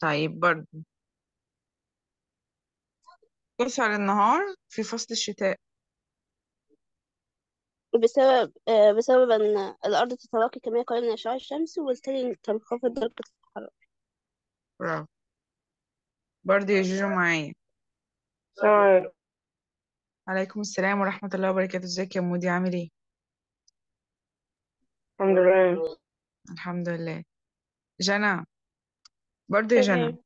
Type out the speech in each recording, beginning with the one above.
طيب برضه يسهر النهار في فصل الشتاء. بسبب آه، بسبب أن الأرض تتلاقي كمية قليلة من أشعة الشمس وبالتالي تنخفض درجة الحرارة. برافو. برضه يا جوجو معايا. السلام عليكم عليكم السلام ورحمة الله وبركاته. إزيك يا مودي؟ عامل إيه؟ الحمد لله. الحمد لله. جنى برضه يا جنى. تمام.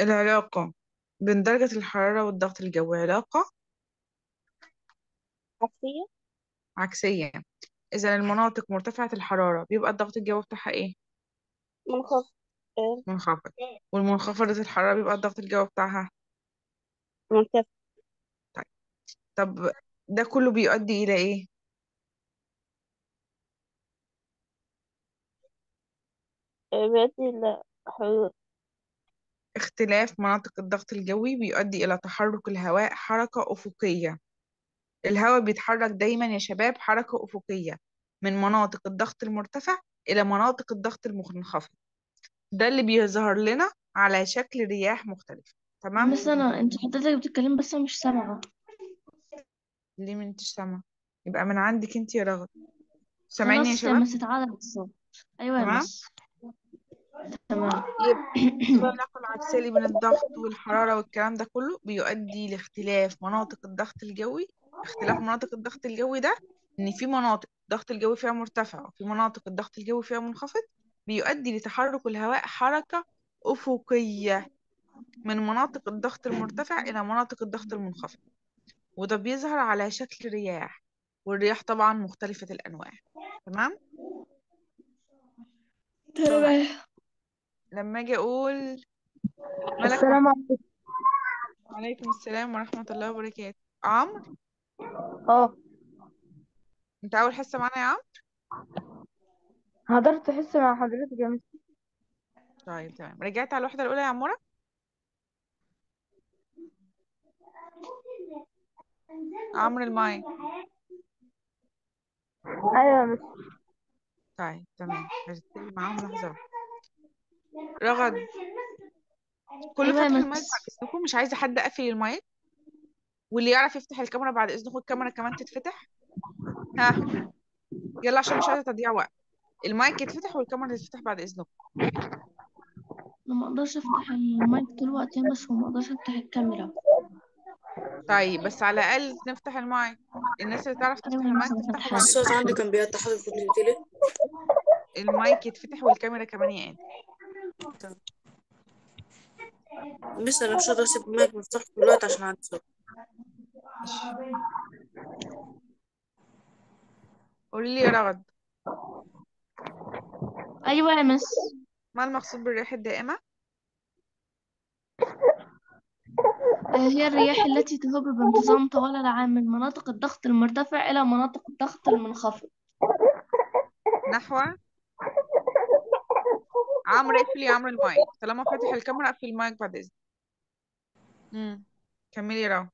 العلاقة بين درجة الحرارة والضغط الجوي علاقة؟ عكسية. عكسية. إذا المناطق مرتفعة الحرارة بيبقى الضغط الجوي بتاعها إيه؟ منخفض. آه، منخفض. والمنخفضة الحرارة بيبقى الضغط الجوي بتاعها؟ مرتفع طيب. طب ده كله بيؤدي إلى إيه؟ اختلاف مناطق الضغط الجوي بيؤدي إلى تحرك الهواء حركة أفقية. الهواء بيتحرك دايما يا شباب حركة أفقية من مناطق الضغط المرتفع إلى مناطق الضغط المنخفض. ده اللي بيظهر لنا على شكل رياح مختلفة تمام؟ بس أنا أنت حضرتك بتتكلم بس أنا مش سامعة. ليه من أنتش سامعة؟ يبقى من عندك أنت يا رغد سامعيني يا خلاص شباب؟ مس اتعادل الصوت. أيوه يا تمام؟ مس تمام. يبقى العكسية اللي بين الضغط والحرارة والكلام ده كله بيؤدي لاختلاف مناطق الضغط الجوي. اختلاف مناطق الضغط الجوي ده إن في مناطق الضغط الجوي فيها مرتفع وفي مناطق الضغط الجوي فيها منخفض بيؤدي لتحرك الهواء حركة أفقية من مناطق الضغط المرتفع إلى مناطق الضغط المنخفض. وده بيظهر على شكل رياح والرياح طبعا مختلفة الأنواع. تمام؟ طيب. تمام لما أجي أقول ملك السلام عليكم. عليكم السلام ورحمة الله وبركاته. عمرو؟ آه. انت اول حصة معانا يا عمرو؟ حضرت حصة مع حضرتك يا مس طيب تمام. رجعت على الوحدة الأولى يا عمورة؟ عمرو المايك. أيوه يا مس طيب تمام. هرتب معاهم لحظة واحدة. رغد. كله أيوه يا فاتح المايك بعد مس إذنكم مش عايزة حد قافل المايك. واللي يعرف يفتح الكاميرا بعد إذنكم الكاميرا كمان تتفتح. ها. يلا عشان مش عايزة تضييع وقت. المايك يتفتح والكاميرا تتفتح بعد إذنكم. أنا ما أقدرش أفتح المايك دلوقتي يا miss وما أقدرش أفتح الكاميرا. طيب بس على الأقل نفتح المايك. الناس اللي تعرف تفتح يا المايك تفتحه بعد الصوت إذنكم عندي كان بيقطع حضرتك كنت المايك يتفتح والكاميرا كمان يقل بس أنا مش هقدر أسيب المايك مفتوح دلوقتي عشان عندي صوت. قولي لي يا رغد. أيوه يا مس. ما المقصود بالرياح الدائمة؟ آه، هي الرياح التي تهب بانتظام طوال العام من مناطق الضغط المرتفع إلى مناطق الضغط المنخفض. نحو؟ عمرو اقفل يا عمرو المايك. طالما فاتح الكاميرا اقفل المايك بعد إذنك. امم كملي يا رو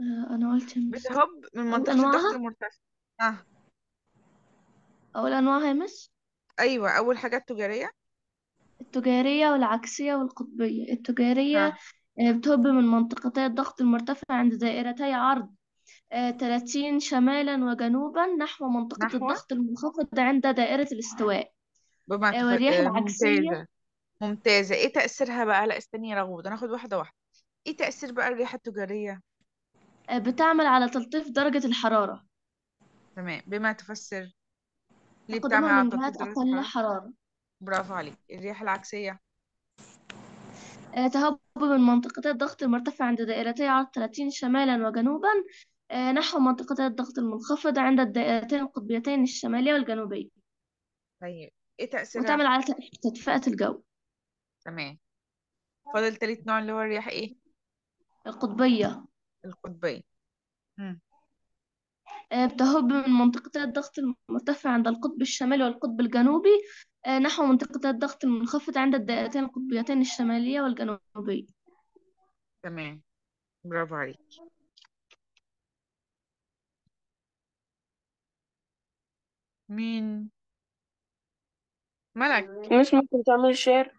آه، أنا قلت مس. بتهب من منطقة الضغط المرتفع آه. أقول أنواعها يا مس؟ أيوه أول حاجة التجارية. التجارية والعكسية والقطبية. التجارية ها آه، بتهب من منطقتي الضغط المرتفع عند دائرتي عرض. آه، 30 شمالا وجنوبا نحو منطقة نحو؟ الضغط المنخفض عند دائرة الاستواء. بما آه، تف... والرياح آه العكسية؟ ممتازة ممتازة. إيه تأثيرها بقى؟ لا استني يا رغود هناخد واحدة واحدة. إيه تأثير بقى الرياح التجارية؟ آه، بتعمل على تلطيف درجة الحرارة. تمام. بما تفسر ليه بتعمل تقدمها على من تلطيف جهات درجة أقل الحرارة؟ حرارة. برافو عليك. الرياح العكسية؟ آه، تهب من منطقتي الضغط المرتفع عند دائرتي عرض 30 شمالا وجنوبا. آه، نحو منطقتي الضغط المنخفض عند الدائرتين القطبيتين الشمالية والجنوبية. طيب. إيه تأثيرها؟ وتعمل على تدفئة الجو. تمام. فاضل تالت نوع اللي هو الرياح إيه؟ القطبية. القطبية. مم. آه، بتهب من منطقتي الضغط المرتفع عند القطب الشمالي والقطب الجنوبي آه، نحو منطقة الضغط المنخفض عند الدائرتين القطبيتين الشمالية والجنوبية. تمام. برافو عليك. مين؟ ملك. مش ممكن تعمل شير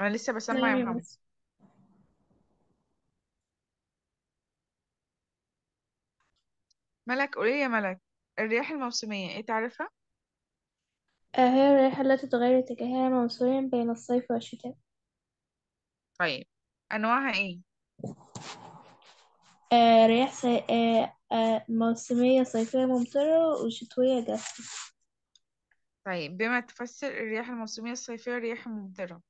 أنا لسه بسمع يا يا محمد. ملك قولي يا ملك الرياح الموسمية إيه تعرفها؟ آه، هي الرياح التي تغير اتجاهها موسميا بين الصيف والشتاء. طيب أنواعها إيه؟ آه، رياح. آه، آه، موسمية صيفية ممطرة وشتوية جافة. طيب بما تفسر الرياح الموسمية الصيفية رياح ممطرة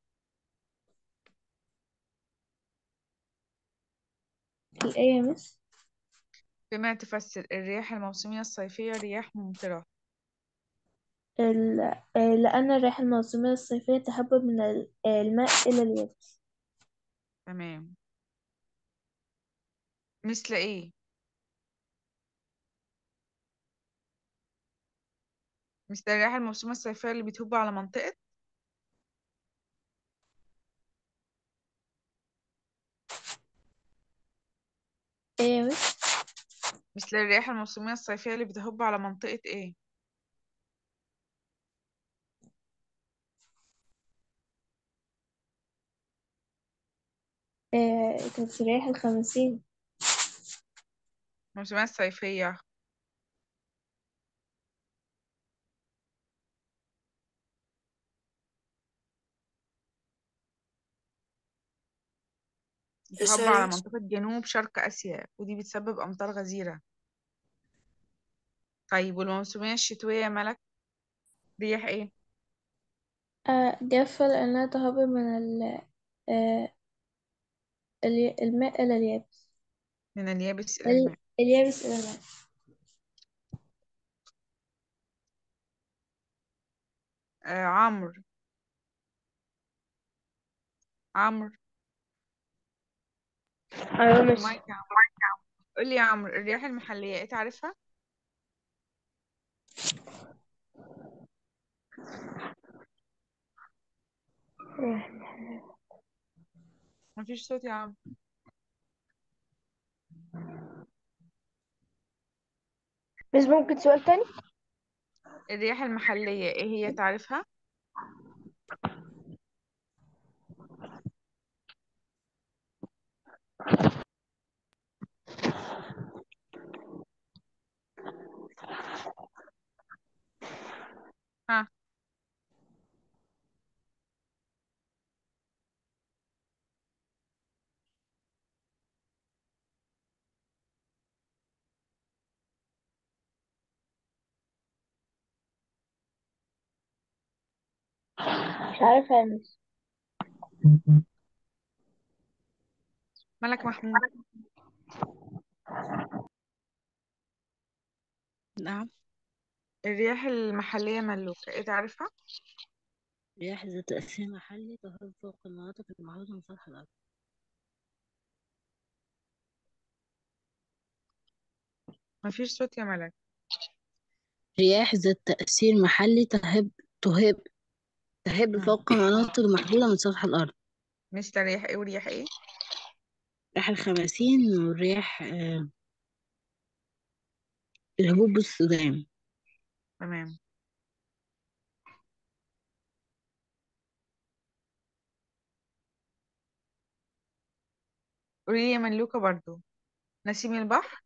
الإية يا مس. بما تفسر الرياح الموسمية الصيفية رياح ممطرة ال... آه، لأن الرياح الموسمية الصيفية تهبب من ال- آه، الماء إلى اليابس. تمام. مثل إيه؟ مثل الرياح الموسمية الصيفية اللي بتهب على منطقة؟ إيه مس مثل الرياح الموسمية الصيفية اللي بتهب على منطقة إيه؟ آه، كانت في رياح الخمسين الموسمية الصيفية بتهب على سهلة منطقة جنوب شرق آسيا ودي بتسبب أمطار غزيرة. طيب والموسمية الشتوية يا ملك؟ رياح إيه؟ آه، جافة لأنها تهبب من ال... آه، الي- الماء إلى اليابس. من اليابس إلى ال... الماء. اليابس إلى الماء. آه عمرو. عمرو. يا عمرو قول لي يا عمرو الرياح المحلية إيه تعرفها مفيش صوت يا عمرو بس ممكن سؤال تاني؟ الرياح المحلية إيه هي تعرفها؟ ها مش عارفة يا مس ملك محمود. نعم. الرياح المحلية ملوكة إيه تعرفها؟ رياح ذات تأثير محلي تهب فوق المناطق المحدودة من سطح الأرض. مفيش صوت يا ملك. رياح ذات تأثير محلي تهب تهب تهب مم. فوق مناطق محدودة من سطح الأرض. مثل رياح إيه ورياح إيه؟ رياح الخمسين والرياح آه، الهبوب بالسودان. تمام. قولي لي يا ملوكة برضو نسيم البحر؟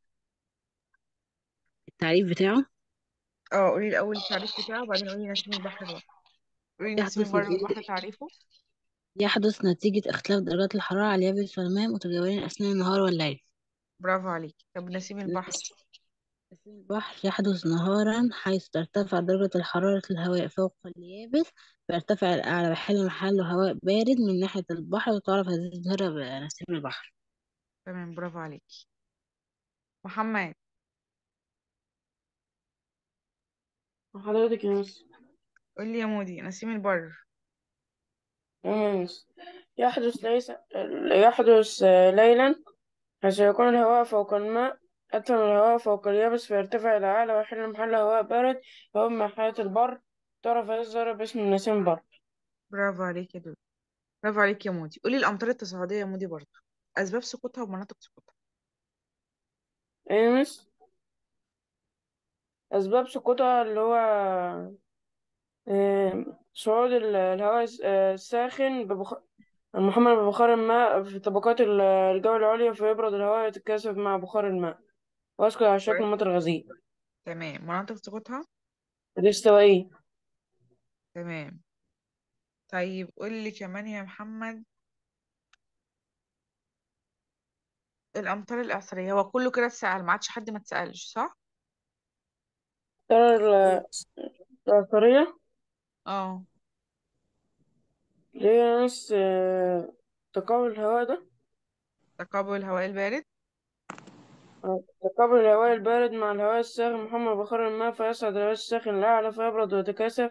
التعريف بتاعه؟ آه قولي الأول التعريف بتاعه وبعدين قولي نسيم البحر لوحده قولي نسيم يحدث البر نتيجة والبحر تعريفه. يحدث نتيجة اختلاف درجات الحرارة على اليابس والماء متجاورين أثناء النهار والليل. برافو عليكي طب نسيم البحر. نسيم البحر يحدث نهارا حيث ترتفع درجة حرارة الهواء فوق اليابس فيرتفع الأعلى بيحل محله هواء بارد من ناحية البحر وتعرف هذه الظاهرة بنسيم البحر. تمام برافو عليكي محمد. حضرتك يا مس قولي يا مودي نسيم البر. مس يحدث ليس يحدث آه، ليلا حيث يكون الهواء فوق الماء. أتم الهواء فوق اليابس فيرتفع إلى أعلى ويحل محل هواء بارد يهب من حياة البر. تعرف هذه الظاهرة باسم نسيم بر. برافو عليكي يا دود. برافو عليكي يا مودي. قولي الأمطار التصاعدية يا مودي برضو أسباب سقوطها ومناطق سقوطها. إيه مس أسباب سقوطها اللي هو آه، صعود ال- الهواء الس- آه، الساخن ببخ... المحمل ببخار الماء في طبقات ال- الجو العليا فيبرد الهواء يتكاثف مع بخار الماء. ويسقط على شكل كويس. مطر غزير تمام. مناطق سقوطها الاستوائية تمام. طيب قول لي كمان يا محمد. الأمطار الإعصارية هو كله كده اتسأل ما عادش حد ما اتسألش صح؟ ترى ال- العطرية آه اللي هي ناس آه، تقابل الهواء ده؟ تقابل الهواء البارد؟ آه، تقابل الهواء البارد مع الهواء الساخن محمل بخار الماء فيصعد الهواء الساخن الأعلى فيبرد ويتكاثف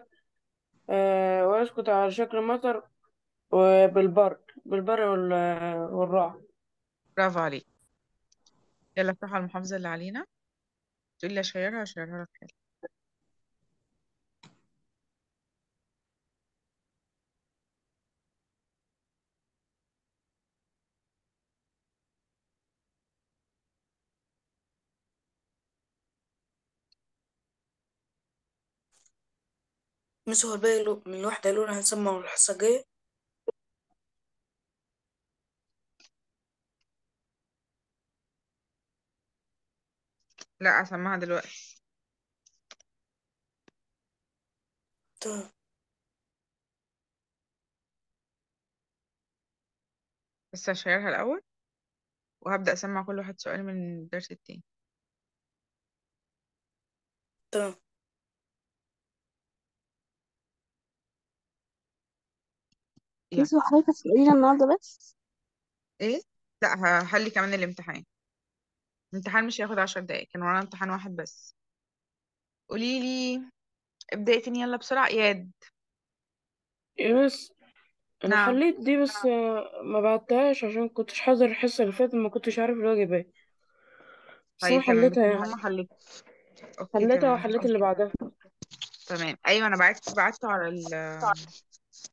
آه، ويسقط على شكل مطر وبالبرد بالبرد وال- والرعد. برافو عليك. يلا افتحوا المحافظة اللي علينا. تقول لي أشيرها أشيرها لك. حالا هو الباقي لو- من الوحدة لون هنسمى الحصجية لا أسمعها دلوقتي. تمام بس هشيرها الأول وهبدأ أسمع كل واحد سؤال من الدرس التاني. تمام يلا ميس حضرتك هتسألينا النهاردة بس؟ إيه؟ لأ هحل كمان الامتحان. الامتحان مش هياخد عشر دقايق كان ورانا امتحان واحد بس. قولي لي ابدأي تاني يلا بسرعة. إياد إيه بس؟ أنا نعم. حليت دي بس آه، ما بعتهاش عشان كنتش حاضر الحصة اللي فاتت ما كنتش عارف الواجب إيه. بس أنا طيب تمام. بس حليتها يعني. المهم حليت. okay حليتها تمام. وحليت اللي بعدها. تمام. أيوه أنا بعت بعته على ال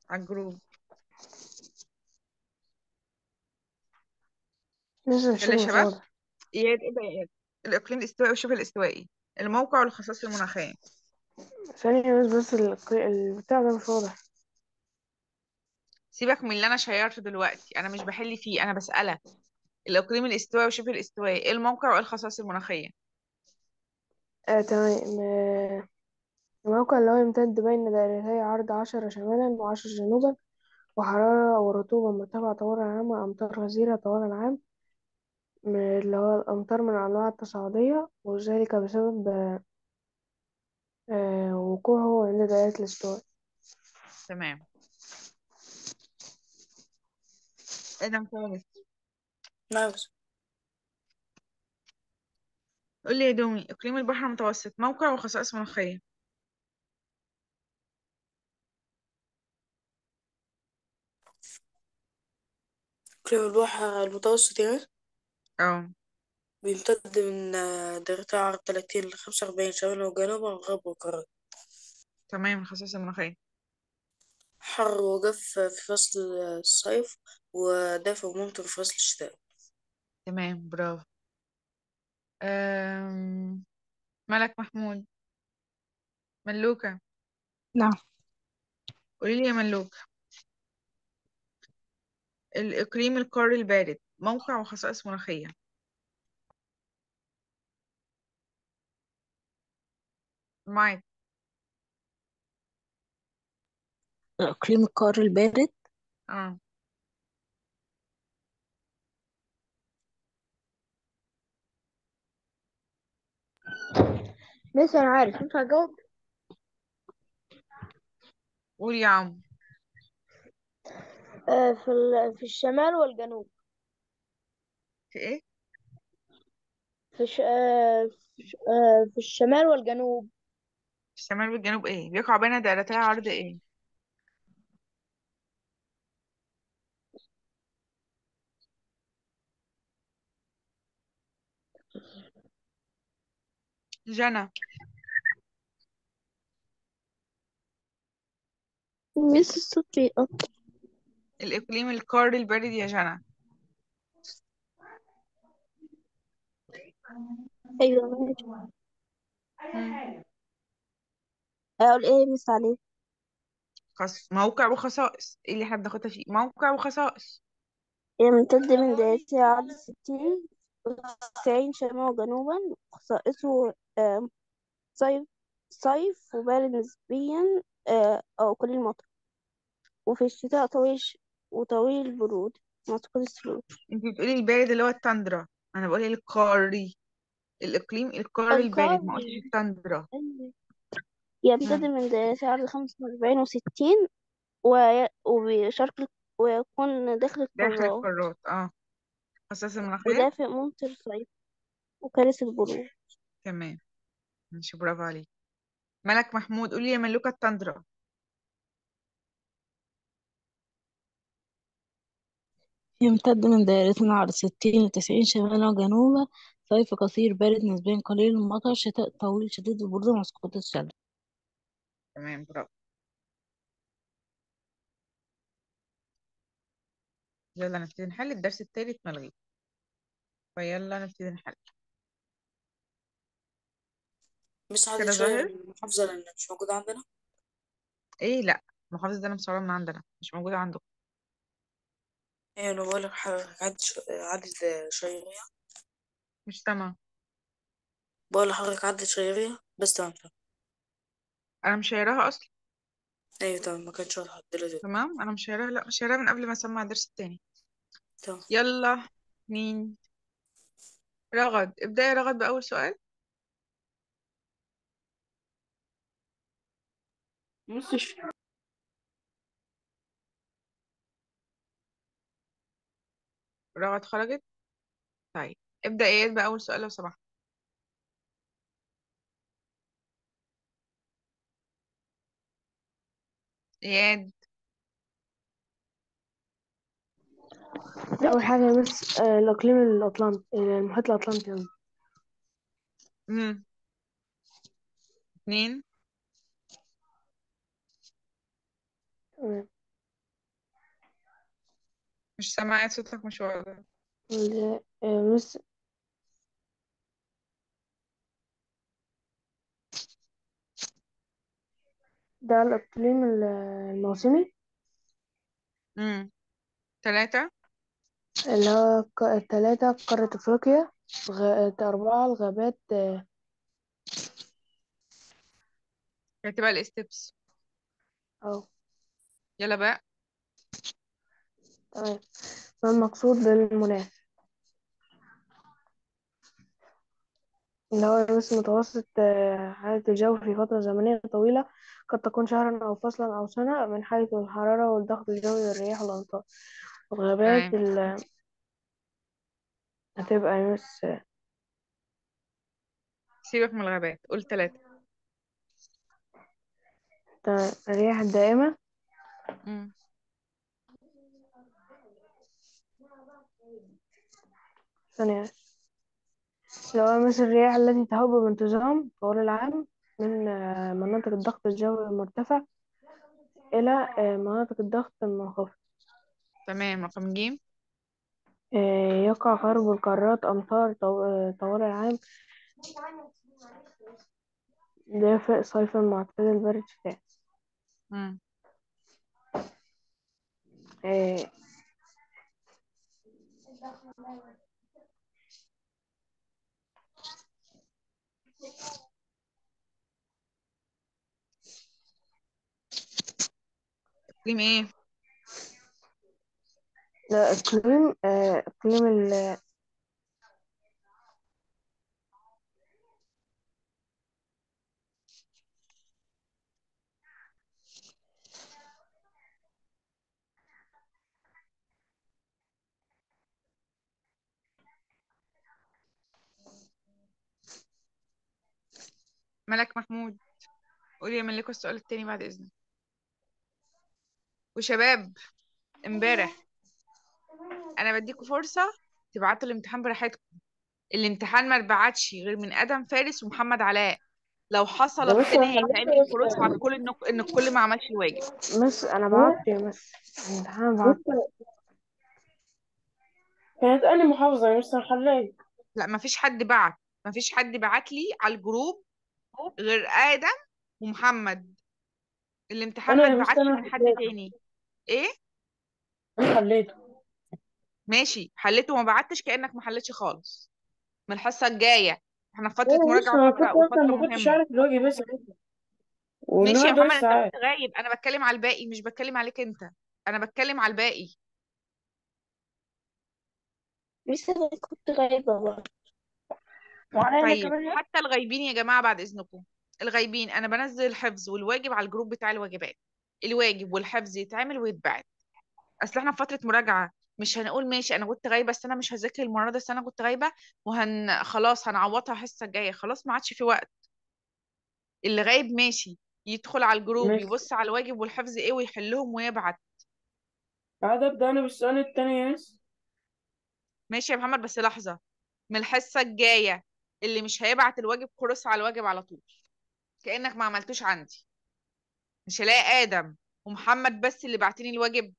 على ال group. miss يلا يا شباب اياد ابدا يا اياد الإقليم الاستوائي والشبه الاستوائي. الموقع والخصائص المناخية. ثانية بس بس الق- البتاع ده مش واضح. سيبك من اللي أنا شيرته دلوقتي. أنا مش بحل فيه أنا بسألك. الإقليم الاستوائي والشبه الاستوائي. إيه الموقع وايه الخصائص المناخية. آه تمام. آه، الموقع اللي هو يمتد بين دائرتي عرض عشرة شمالا وعشرة جنوبا وحرارة ورطوبة مرتفعة طوال العام وأمطار غزيرة طوال العام م- اللي هو الأمطار من الأنواع التصاعدية وذلك بسبب آه، وقوعه عند دائرة الاستواء. تمام. آدم ثالث نعم بس قول لي يا دومي إقليم البحر المتوسط موقع وخصائص مناخية. إقليم البحر المتوسط يعني؟ آه بيمتد من آه، عرض 30 ل 45 شمالا وجنوبا وغرب وقارة. تمام الخصائص المناخيه حر وجف في فصل الصيف ودافئ وممطر في فصل الشتاء. تمام برافو. أم... ملك محمود. ملوكة. نعم. قولي لي يا ملوكة الإقليم القاري البارد. موقع وخصائص مناخية. معاك. إقليم القار البارد. آه. بس أنا عارف. ينفع أجاوب؟ قول يا عم. آه، في ال- في الشمال والجنوب. في إيه؟ في الش... آه، في آه، في الشمال والجنوب. الشمال والجنوب إيه؟ بيقع بين دائرتي عرض إيه؟ جنى ميس الصوت بيقطع الإقليم القاري البارد يا جنى أيوة ماشي. مم. أقول إيه مس عليه خص موقع وخصائص. إيه اللي إحنا بناخدها فيه؟ موقع وخصائص. يمتد من دايرتي عرض ستين وتسعين شمالا وجنوبا خصائصه آم، صيف صيف وبارد نسبيا آه، أو قليل مطر وفي الشتاء طويل ش- وطويل البرود. معتقد السلوك انت بتقولي البارد اللي هو التندرا أنا بقول القاري الإقليم القاري البارد ما قلتش القاري التندرا. يمتد مم. من عرض خمسة وأربعين وستين وي- وبشرق ويكون داخل داخل القارات. القارات آه. خصائص المناخية ودافئ ممطر صيف وكارث البرود تمام. ماشي برافو عليك. ملك محمود قولي يا ملوكة التندرا يمتد من دائرة عرض ستين لتسعين شمالا وجنوبا صيف قصير بارد نسبيا قليل المطر شتاء طويل شديد البرودة مع سقوط الشمس. تمام برافو. يلا نبتدي نحل الدرس التالت ملغي فيلا نبتدي نحل. بس عادي كده شوية ظاهر؟ المحافظة لأن مش موجودة عندنا؟ إيه لأ المحافظة ده أنا من عندنا مش موجودة عندكم إيه أنا بقولك حضرتك عدد ش... عدد شهرية مش سامعة بقول لحضرتك عدد شهرية بس تمام تمام. أنا مش شايراها أصلا. أيوه تمام ما كانش واضح دلوقتي تمام أنا مش شايراها لأ مش شايراها من قبل ما أسمع الدرس التاني. تمام. يلا مين؟ رغد. ابدأي يا رغد بأول سؤال. نص الش... رغد خرجت طيب ابدأ اياد بأول سؤال لو سمحت. اياد أول حاجة بس آه، الإقليم الأطلنطي المحيط الأطلنطي قصدي. امم اتنين. تمام. مش سامعة صوتك مش واضح. ال- آه، ده الإقليم ال- الموسمي؟ امم تلاتة؟ اللي هو ق- التلاتة قارة أفريقيا غ... أربعة الغابات آه، هتبقى الاستبس أو. يلا بقى. تمام ما المقصود بالمناخ اللي هو بس متوسط آه، حالة الجو في فترة زمنية طويلة قد تكون شهرا أو فصلا أو سنة من حيث الحرارة والضغط الجوي والرياح والأمطار. والغابات ال... هتبقى بس سيبك من الغابات قول تلاتة. تمام. الرياح الدائمة؟ امم ثانية. هو مثل الرياح التي تهب بانتظام طوال العام من آه، مناطق الضغط الجوي المرتفع إلى آه، مناطق الضغط المنخفض. تمام رقم جيم. آه، يقع غرب القارات أمطار طو- آه، طوال العام. دافئ صيفا معتدل بارد شتاء آه، اقليم إيه؟ ده إقليم آه، إقليم ال ملك محمود. قولي يا ملكة السؤال التاني بعد إذنك. وشباب امبارح. أنا بديكوا فرصة تبعتوا الامتحان براحتكم. الامتحان ما اتبعتش غير من آدم فارس ومحمد علاء. لو حصل أنا هيتعمل خروج على الكل ان إن الكل ما عملش الواجب. مس أنا بعت مس. الامتحان بعت كانت أنهي محافظة يا مستر حلاج لا ما فيش حد بعت. ما فيش حد بعت لي على الجروب غير آدم ومحمد. الامتحان ما أنا يا مس اتبعتش أنا من حد تاني. إيه؟ أنا حليته. ماشي حليته وما بعتش كأنك ما حلتش خالص. من الحصة الجاية. إحنا في فترة بص مراجعة أنا وفترة كنت أصلا وفترة ما كنتش مهمة. الواجب ماشي يا محمد لسه أنت كنت غايب. أنا بتكلم على الباقي مش بتكلم عليك أنت. أنا بتكلم على الباقي. بس أنا كنت غايبة برضه. طيب كمان حتى الغايبين يا جماعة بعد إذنكم. الغايبين أنا بنزل الحفظ والواجب على ال group بتاع الواجبات. الواجب والحفظ يتعمل ويتبعت. أصل إحنا في فترة مراجعة مش هنقول ماشي أنا كنت غايبة بس أنا مش هذاكر المرة دي بس أنا كنت غايبة وهن خلاص هنعوضها الحصة الجاية. خلاص ما عادش في وقت. اللي غايب ماشي يدخل على ال group ماشي. يبص على الواجب والحفظ إيه ويحلهم ويبعت. عاد ابدا أنا بالسؤال التاني يا مس ماشي يا محمد بس لحظة. من الحصة الجاية اللي مش هيبعت الواجب كروس على الواجب على طول. كأنك ما عملتوش عندي. مش هلاقي آدم ومحمد بس اللي بعتني الواجب.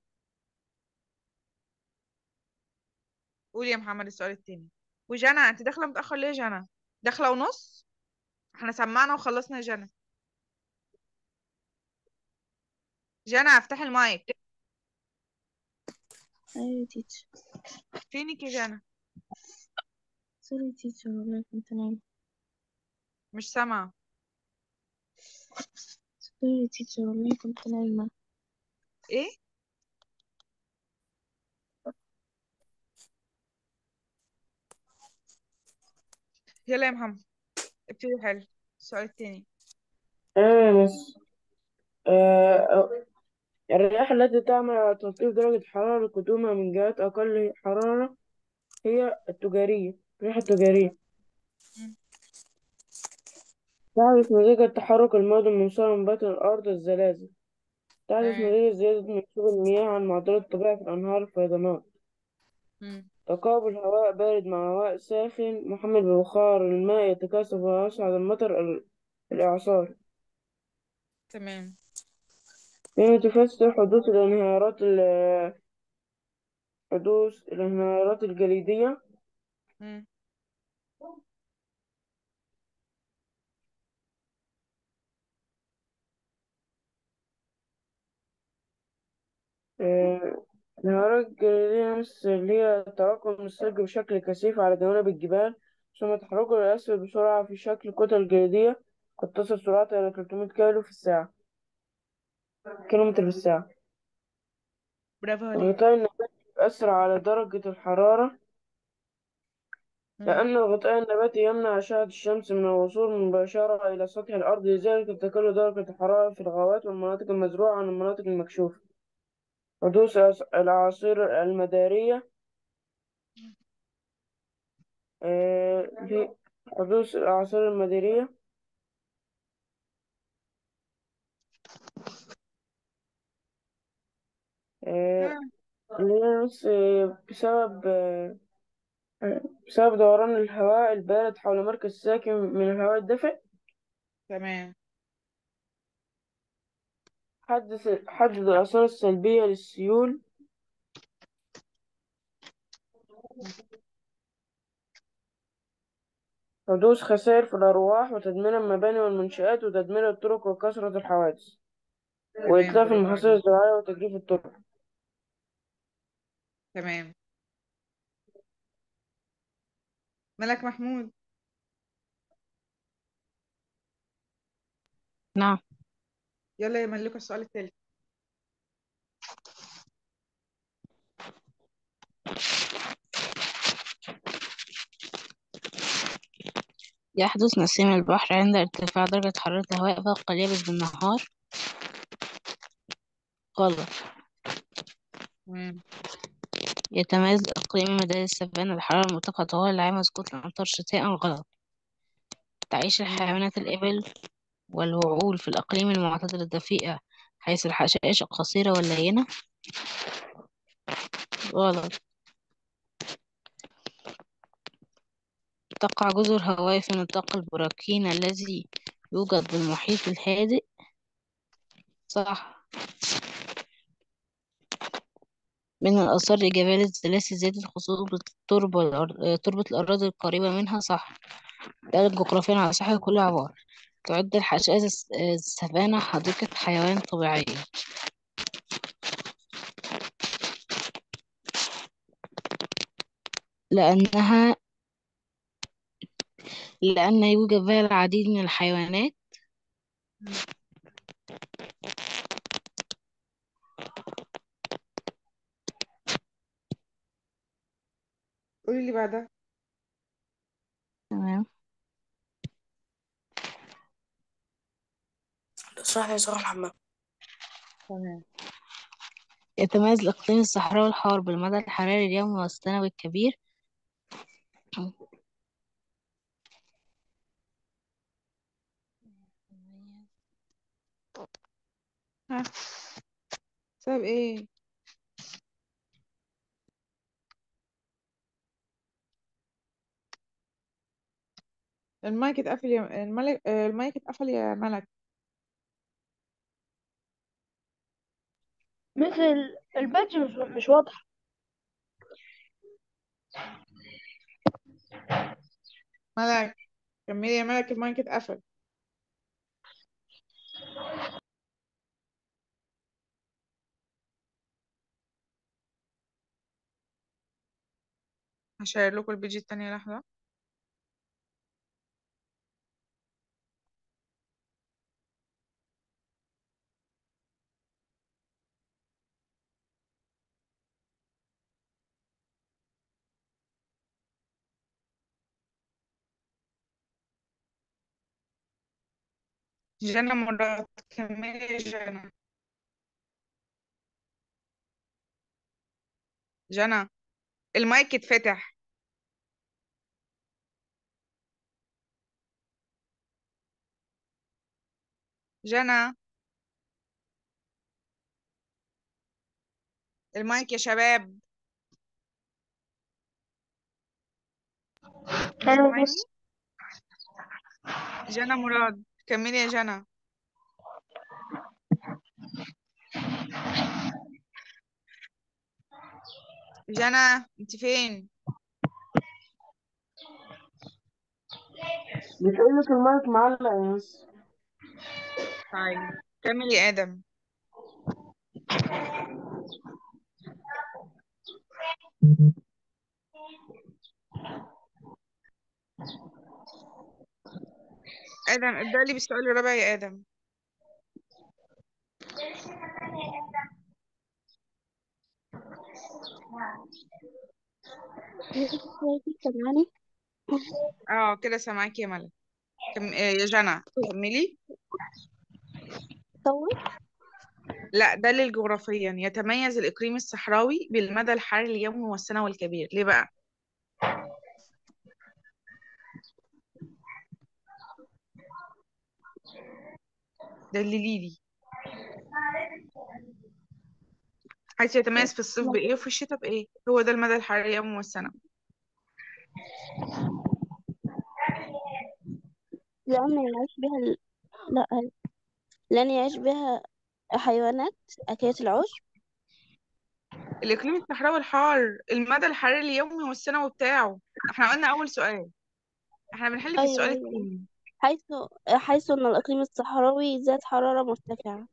قول يا محمد السؤال التاني. وجنى انت داخلة متأخر ليه يا جنى؟ داخلة ونص؟ إحنا سمعنا وخلصنا يا جنى. جنى افتح المايك. أيوة teacher فينك يا جنى؟ sorry teacher والله كنت نايمة. مش سامعة. sorry teacher والله كنت نايمة إيه يلا يا محمد ابتدي حل السؤال التاني أيوه يا مس آه الرياح التي تعمل على تلطيف درجة حرارة الكتومة من جهات أقل حرارة هي التجارية الرياح التجارية مم. تحدث نتيجة تحرك الماء من صار باطن الأرض الزلازل. تمام نتيجة زيادة منسوب المياه عن معدل الطبيعي في الأنهار الفيضانات مم. تقابل هواء بارد مع هواء ساخن محمل ببخار الماء يتكاثف ويصعد المطر ال- الإعصار. تمام. فيما تفسر حدوث الانهيارات ال- حدوث الانهيارات الجليدية؟ مم. آه، الجليدية مثل اللي هي تراكم الثلج بشكل كثيف على جوانب الجبال ثم تحركه للأسفل بسرعة في شكل كتل جليدية قد تصل سرعتها إلى 300 كيلو في الساعة كيلومتر في الساعة. برافو عليك. الغطاء النباتي يؤثر على درجة الحرارة. لأن الغطاء النباتي يمنع أشعة الشمس من الوصول مباشرة إلى سطح الأرض لذلك تقل درجة الحرارة في الغابات والمناطق المزروعة عن المناطق المكشوفة. حدوث الأعاصير المدارية. آه، حدوث الأعاصير المدارية. آه، بسبب بسبب دوران الهواء البارد حول مركز ساكن من الهواء الدافئ تمام. حدث حدد الآثار السلبية للسيول. حدوث خسائر في الأرواح وتدمير المباني والمنشآت وتدمير الطرق وكثرة الحوادث. وإتلاف المحاصيل الزراعية وتجريف الطرق. تمام. ملك محمود. نعم. يلا يا ملك السؤال التالت يحدث نسيم البحر عند ارتفاع درجة حرارة الهواء فوق اليابس بالنهار غلط. يتميز إقليم مدارس السافانا بالحرارة المرتفعة طوال العام وسقوط الأمطار شتاء غلط تعيش. الحيوانات الإبل والوعول في الأقاليم المعتدلة الدفيئة حيث الحشائش قصيرة واللينة؟ غلط. تقع جزر هاواي في نطاق البراكين الذي يوجد بالمحيط الهادئ؟ صح. من الآثار الإيجابية للسلاسل زيادة خصوبة تربة الأراضي القريبة منها؟ صح. دلالة جغرافيا على صحة كل عبارة تعد الحشائش الس- السافانا حديقة حيوان طبيعية. لأنها لأن يوجد فيها العديد من الحيوانات. قولي اللي بعدها. تمام. اشرح لي صراحة محمد. تمام. يتميز الإقليم الصحراوي الحار بالمدى الحراري اليومي والسنوي الكبير. ها سبب إيه؟ المايك اتقفل يا الملك آه، المايك اتقفل يا ملك. مثل البادج مش مش واضح ملك كملي يا ملك المايك اتقفل هشير لكم ال page التانية لحظة. جنى مراد كملي جنى جنى المايك اتفتح جنى المايك يا شباب. جنى مراد. كملي يا جنى. جنى انت فين؟ بتقول لك المايك معلق يا مس طيب كملي. يا آدم. آدم ابدأ لي بالسؤال الرابع يا سامعني آه كده سامعاكي يا ملك. كم... آه، يا جنى كملي. لا ده للجغرافيا يتميز الإقليم الصحراوي بالمدى الحار اليومي والسنوي الكبير ليه بقى؟ دللي لي. حيث يتميز في الصيف بإيه وفي الشتاء بإيه؟ هو ده المدى الحراري اليومي والسنوي لأن يعيش بها ال... لا لأن يعيش بها حيوانات أكلة العشب. الإقليم الصحراوي الحار المدى الحراري اليومي والسنوي بتاعه إحنا قلنا أول سؤال. إحنا بنحل في أيوة السؤال أيوة. التاني. حيث حيث أن الإقليم الصحراوي ذات حرارة مرتفعة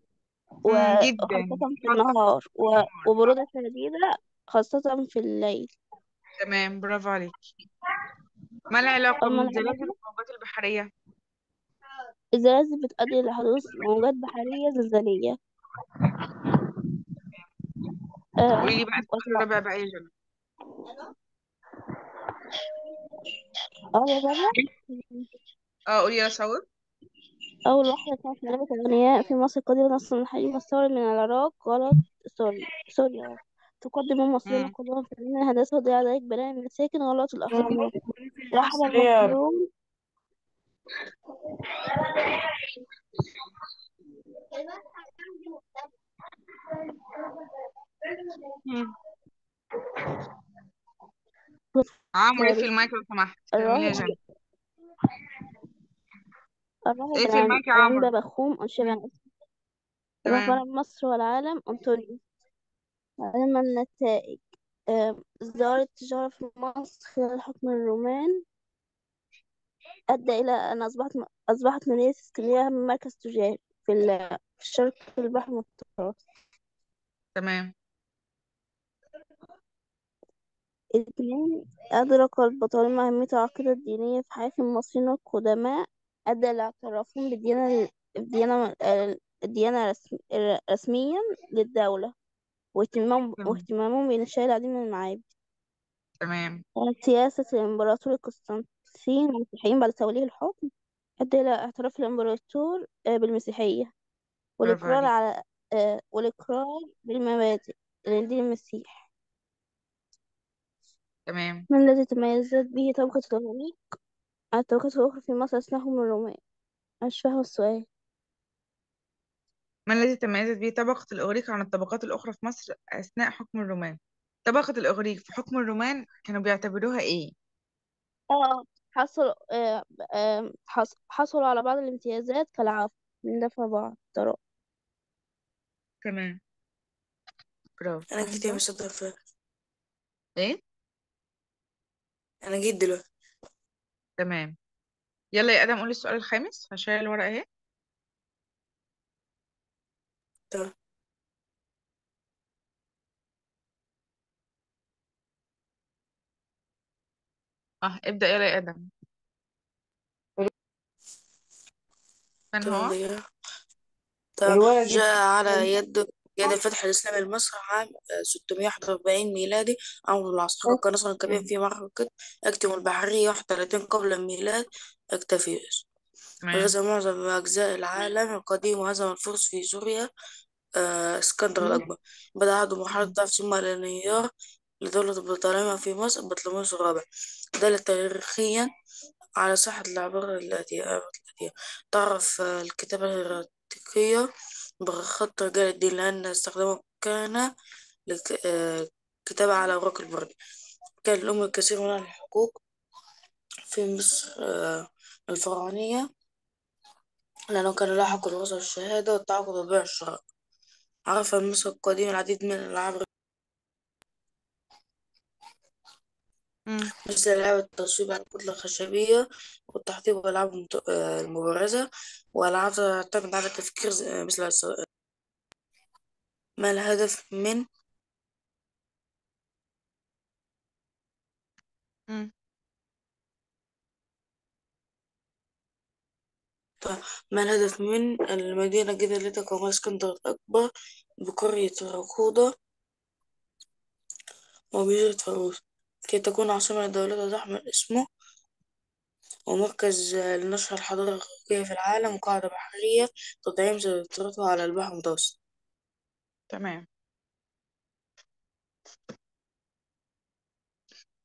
مم، جدا. وخاصة في النهار و... وبرودة شديدة خاصة في الليل. تمام برافو عليك. ما العلاقة أما بين الزلازل والموجات البحرية؟ الزلازل بتؤدي لحدوث موجات بحرية زلزالية. آه قولي لي بقى وتع- الرابع بقى يا جنى أول مرة آه قولي يا صوت أول واحدة كانت نجمة الأغنياء في مصر القديمة نصر الحليم الثوري من العراق غلط سوريا سوريا تقدم المصريون مم. القدامى فنانين الهندسة وضياع ذلك بناء المساكن غلط رحب المصرية المصريون. عمرو اقفل sorry ال mic لو سمحت. كملي يا الراهب جنى الراهب اقفل العن- المايك يا العنبة عمرو بخوم مم. رهبان تمام. مصر والعالم أنطونيو علم النتائج آه، ازدهار التجارة في مصر خلال حكم الرومان أدى إلى أن أصبحت أصبحت مدينة إسكندرية أهم مركز تجاري في ال- في الشرق البحر المتوسط. تمام. اتنين أدرك البطالمة أهمية العقيدة الدينية في حياة المصريين القدماء أدى لاعترافهم بالديانة الديانة الديانة رسم- رسميا للدولة واهتمام تمام. واهتمامهم بإنشاء العديد من المعابد. تمام. كانت سياسة الإمبراطور قسطنطين المسيحيين بعد توليه الحكم أدى إلى اعتراف الإمبراطور آه، بالمسيحية برافو والإقرار عليك. على آه، والإقرار بالمبادئ لدين المسيح. تمام. ما الذي تميزت به طبقة الإغريق الطبقات الأخرى في مصر أثناء الرومان أنا مش فاهمة السؤال. ما الذي تميزت به طبقة الإغريق عن الطبقات الأخرى في مصر أثناء حكم الرومان؟ طبقة الإغريق في حكم الرومان كانوا بيعتبروها إيه؟ آه حصل آه آه حص- حصلوا على بعض الامتيازات كالعفو. من دفع بعض ضرائب تمام. برافو. أنا جيت يا فعلا إيه؟ أنا جيت دلوقتي. تمام. يلا يا آدم قولي السؤال الخامس هشيل الورقة أهي. تمام آه ابدأ يلا يا آدم. من هو؟ طب الورقة دي جاء على يد يد الفتح الإسلامي لمصر عام آه، 641 ميلادي. عمرو بن العاص حقق نصرا كبيرا مم. في معركة أكتم البحرية 31 قبل الميلاد أكتافيوس غزا معظم أجزاء العالم القديم وهزم الفرس في سوريا آه، إسكندر. الأكبر. بدأ عهد محاربة. ضعف ثم الانهيار لدولة البطالمة في مصر بطليموس الرابع. دل تاريخيا على صحة العبارة التي التي تعرف آه، الكتابة الهيراتيقية بخط رجال الدين لأن استخدامه كان للكتابة على أوراق البرد كان الأم الكثير من الحقوق في مصر آه، الفرعونية لأنه كان له حق الوصف الشهادة والتعاقد وبيع الشراء عرف مصر القديم العديد من الألعاب مم. مثل ألعاب التصويب على الكتلة الخشبية والتحطيب وألعاب المت- آه، المبارزة وألعاب تعتمد على التفكير ز- آه، مثل الس- ما الهدف من مم. ما الهدف من المدينة الجديدة التي تقوم اسكندر الأكبر بقرية راكودا وجزيرة فاروس كي تكون عاصمة لدولته تحمل اسمه ومركز لنشر الحضارة الإغريقية في العالم وقاعدة بحرية تدعيم سيطرته على البحر المتوسط تمام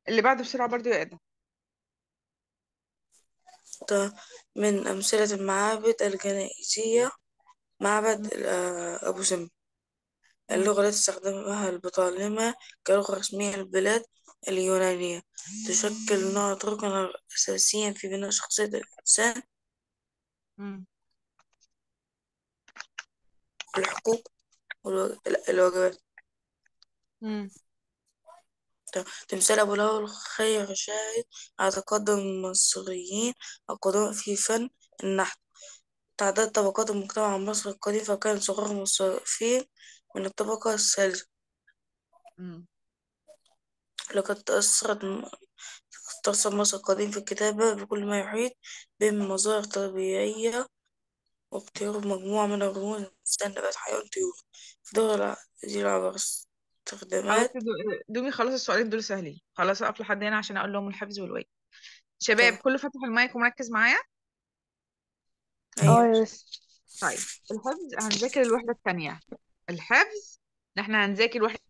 اللي بعده بسرعة برضو يا آدم من أمثلة المعابد الجنائزية معبد. آه، أبو سمبل مم. اللغة التي تستخدمها البطالمة كلغة رسمية للبلاد اليونانية تشكل نوع ركنا أساسيا في بناء شخصية الإنسان مم. الحقوق والواجبات مم. تمثال أبو الهول خير شاهد على تقدم المصريين القدماء في فن النحت تعداد طبقات المجتمع المصري القديم فكان صغار المصرفين من الطبقة الثالثة. لقد تأثرت تأثر مصر القديم في الكتابة بكل ما يحيط به من مظاهر طبيعية واقتراب مجموعة من الرموز الإنسان نبات حيوان طيور في دول دي عبر خلاص استخدامات دو- دومي خلاص السؤالين دول سهلين. خلاص أقف لحد هنا عشان أقول لهم الحفظ والواجب شباب طب كله فاتح المايك ومركز معايا؟ آه أيوة. يا miss طيب الحفظ هنذاكر الوحدة الثانية الحفظ إحنا هنذاكر وحدة